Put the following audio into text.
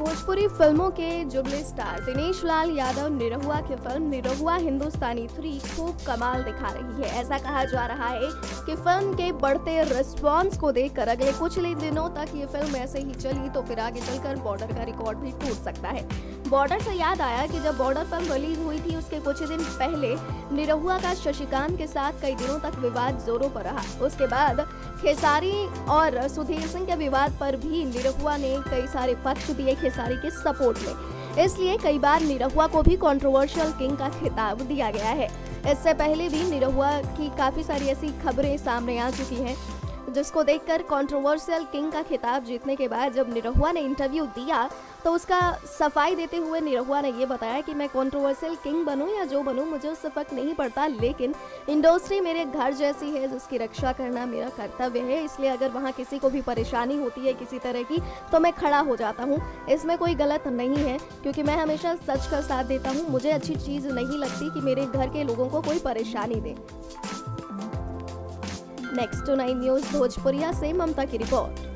भोजपुरी फ़िल्मों के jubilee star Dinesh Lal Yadav, Nirahua की फ़िल्म निरहुआ हिंदुस्तानी थ्री खूब कमाल दिखा रही है। ऐसा कहा जा रहा है कि फ़िल्म के बढ़ते रिस्पॉन्स को देखकर अगले कुछ ही दिनों तक ये फ़िल्म ऐसे ही चली तो फिर आगे चलकर बॉर्डर का रिकॉर्ड भी टूट सकता है। बॉर्डर से याद आया कि जब बॉर्डर फ़िल्म रिलीज़ हुई थी उसके कुछ दिन पहले, निरहुआ का शशिकांत के साथ कई दिनों तक विवाद जोरों पर रहा। उसके बाद खेसारी और सुधीर सिंह के विवाद पर भी निरहुआ ने कई सारे पक्ष दिए खेसारी के सपोर्ट में। इसलिए कई बार निरहुआ को भी कंट्रोवर्शियल किंग का खिताब दिया गया है। इससे पहले भी निरहुआ की काफ़ी सारी ऐसी खबरें सामने आ चुकी हैं। जिसको देखकर कंट्रोवर्शियल किंग का खिताब जीतने के बाद जब निरहुआ ने इंटरव्यू दिया तो उसका सफ़ाई देते हुए निरहुआ ने ये बताया कि मैं कंट्रोवर्शियल किंग बनूं या जो बनूं, मुझे उससे फ़र्क नहीं पड़ता, लेकिन इंडस्ट्री मेरे घर जैसी है, जिसकी रक्षा करना मेरा कर्तव्य है, इसलिए अगर वहाँ किसी को भी परेशानी होती है किसी तरह की तो मैं खड़ा हो जाता हूँ। इसमें कोई गलत नहीं है, क्योंकि मैं हमेशा सच का साथ देता हूँ, मुझे अच्छी चीज़ नहीं लगती कि मेरे घर के लोगों को कोई परेशानी दे। Next to nine news Bhojpuriya से ममता की रिपोर्ट